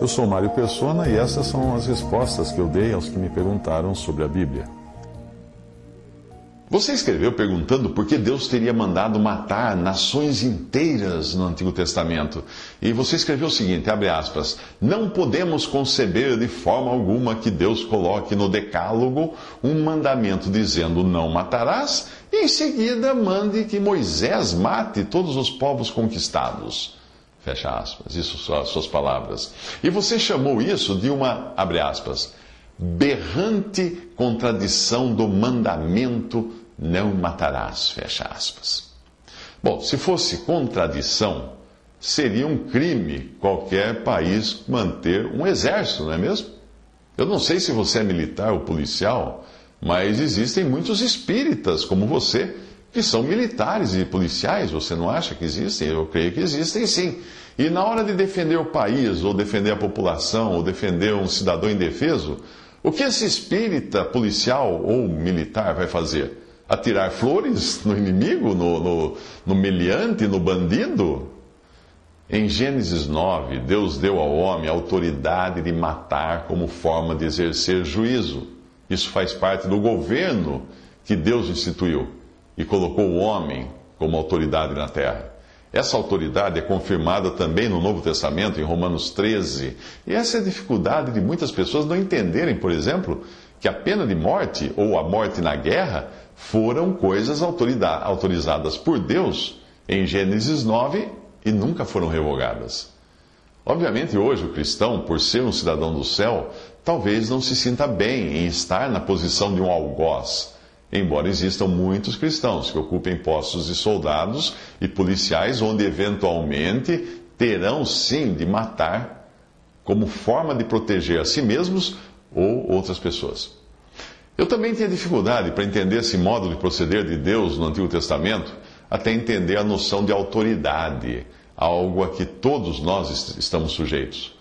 Eu sou Mário Persona e essas são as respostas que eu dei aos que me perguntaram sobre a Bíblia. Você escreveu perguntando por que Deus teria mandado matar nações inteiras no Antigo Testamento. E você escreveu o seguinte, abre aspas, não podemos conceber de forma alguma que Deus coloque no decálogo um mandamento dizendo não matarás e em seguida mande que Moisés mate todos os povos conquistados. Fecha aspas, isso são as suas palavras. E você chamou isso de uma, abre aspas, berrante contradição do mandamento não matarás, fecha aspas. Bom, se fosse contradição, seria um crime qualquer país manter um exército, não é mesmo? Eu não sei se você é militar ou policial, mas existem muitos espíritas como você que são militares e policiais, você não acha que existem? Eu creio que existem sim. E na hora de defender o país, ou defender a população, ou defender um cidadão indefeso, o que esse espírita policial ou militar vai fazer? Atirar flores no inimigo, no, no, no meliante, no bandido? Em Gênesis 9, Deus deu ao homem a autoridade de matar como forma de exercer juízo. Isso faz parte do governo que Deus instituiu e colocou o homem como autoridade na terra. Essa autoridade é confirmada também no Novo Testamento, em Romanos 13. E essa é a dificuldade de muitas pessoas não entenderem, por exemplo, que a pena de morte ou a morte na guerra foram coisas autorizadas por Deus em Gênesis 9 e nunca foram revogadas. Obviamente, hoje o cristão, por ser um cidadão do céu, talvez não se sinta bem em estar na posição de um algoz embora existam muitos cristãos que ocupem postos de soldados e policiais, onde eventualmente terão sim de matar como forma de proteger a si mesmos ou outras pessoas. Eu também tinha dificuldade para entender esse modo de proceder de Deus no Antigo Testamento, até entender a noção de autoridade, algo a que todos nós estamos sujeitos.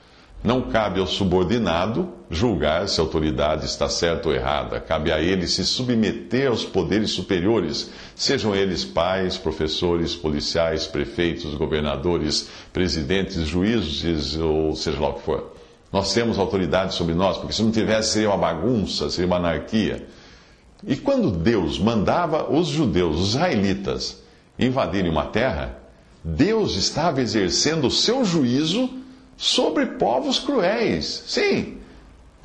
Não cabe ao subordinado julgar se a autoridade está certa ou errada. Cabe a ele se submeter aos poderes superiores, sejam eles pais, professores, policiais, prefeitos, governadores, presidentes, juízes ou seja lá o que for. Nós temos autoridade sobre nós, porque se não tivesse seria uma bagunça, seria uma anarquia. E quando Deus mandava os judeus, os israelitas, invadirem uma terra, Deus estava exercendo o seu juízo sobre povos cruéis. Sim,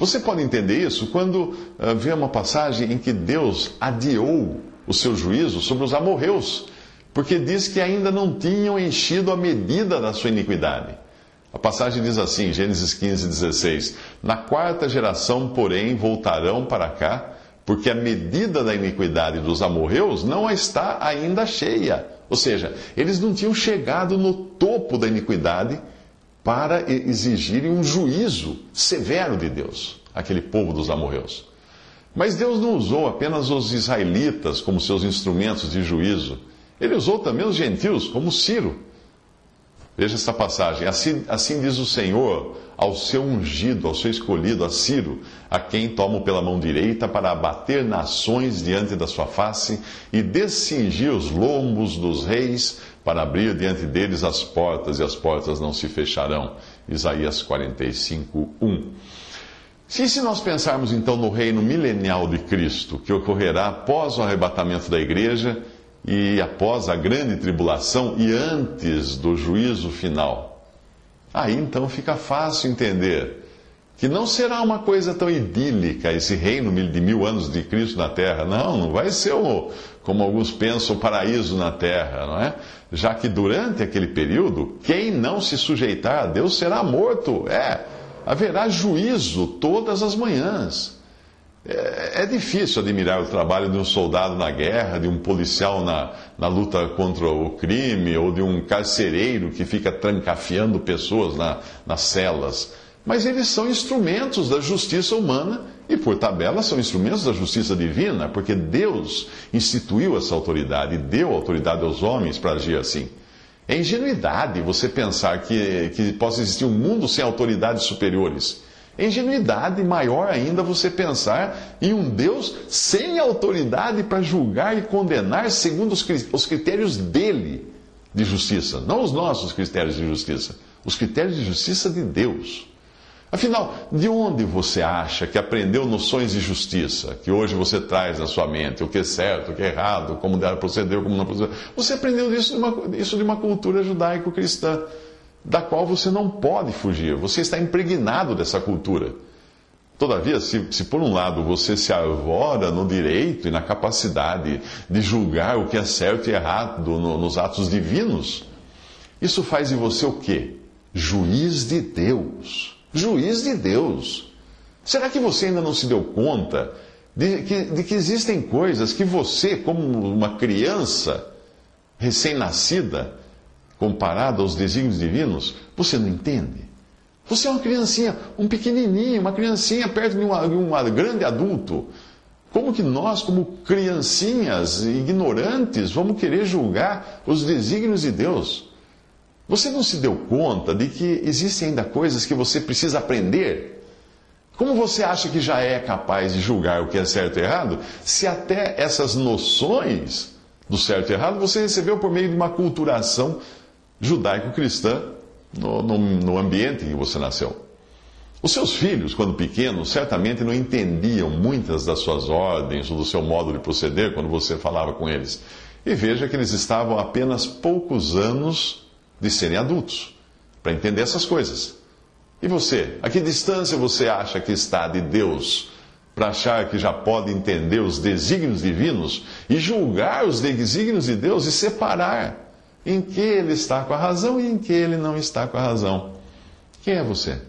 você pode entender isso quando uh, vê uma passagem em que Deus adiou o seu juízo sobre os amorreus, porque diz que ainda não tinham enchido a medida da sua iniquidade. A passagem diz assim, Gênesis 15, 16: Na quarta geração, porém, voltarão para cá, porque a medida da iniquidade dos amorreus não está ainda cheia. Ou seja, eles não tinham chegado no topo da iniquidade para exigirem um juízo severo de Deus, aquele povo dos amorreus. Mas Deus não usou apenas os israelitas como seus instrumentos de juízo. Ele usou também os gentios, como Ciro. Veja essa passagem. Assim, assim diz o Senhor ao seu ungido, ao seu escolhido, a Ciro, a quem tomo pela mão direita para abater nações diante da sua face e descingir os lombos dos reis para abrir diante deles as portas, e as portas não se fecharão. Isaías 45, 1. Se, se nós pensarmos então no reino milenial de Cristo, que ocorrerá após o arrebatamento da igreja e após a grande tribulação e antes do juízo final, aí então fica fácil entender que não será uma coisa tão idílica esse reino de mil anos de Cristo na terra. Não, não vai ser, o, como alguns pensam, o paraíso na terra, não é? Já que durante aquele período, quem não se sujeitar a Deus será morto. É, haverá juízo todas as manhãs. É, é, difícil admirar o trabalho de um soldado na guerra, de um policial na, na luta contra o crime, ou de um carcereiro que fica trancafiando pessoas na, nas celas mas eles são instrumentos da justiça humana e, por tabela, são instrumentos da justiça divina, porque Deus instituiu essa autoridade e deu autoridade aos homens para agir assim. É ingenuidade você pensar que, que possa existir um mundo sem autoridades superiores. É ingenuidade maior ainda você pensar em um Deus sem autoridade para julgar e condenar segundo os critérios dele de justiça, não os nossos critérios de justiça os critérios de justiça de Deus. Afinal, de onde você acha que aprendeu noções de justiça, que hoje você traz na sua mente, o que é certo, o que é errado, como deve proceder, como não proceder? Você aprendeu isso de uma, isso de uma cultura judaico-cristã, da qual você não pode fugir. Você está impregnado dessa cultura. Todavia, se, se por um lado você se arvora no direito e na capacidade de julgar o que é certo e errado no, nos atos divinos, isso faz de você o quê? Juiz de Deus juiz de Deus. Será que você ainda não se deu conta de que, de que existem coisas que você, como uma criança recém-nascida, comparada aos desígnios divinos, você não entende? Você é uma criancinha, um pequenininho, uma criancinha perto de, um grande adulto. Como que nós, como criancinhas ignorantes, vamos querer julgar os desígnios de Deus? Você não se deu conta de que existem ainda coisas que você precisa aprender? Como você acha que já é capaz de julgar o que é certo e errado, se até essas noções do certo e errado você recebeu por meio de uma culturação judaico-cristã no, no, no ambiente em que você nasceu? Os seus filhos, quando pequenos, certamente não entendiam muitas das suas ordens ou do seu modo de proceder quando você falava com eles. E veja que eles estavam apenas poucos anos de serem adultos, para entender essas coisas. E você? A que distância você acha que está de Deus para achar que já pode entender os desígnios divinos e julgar os desígnios de Deus e separar em que ele está com a razão e em que ele não está com a razão? Quem é você?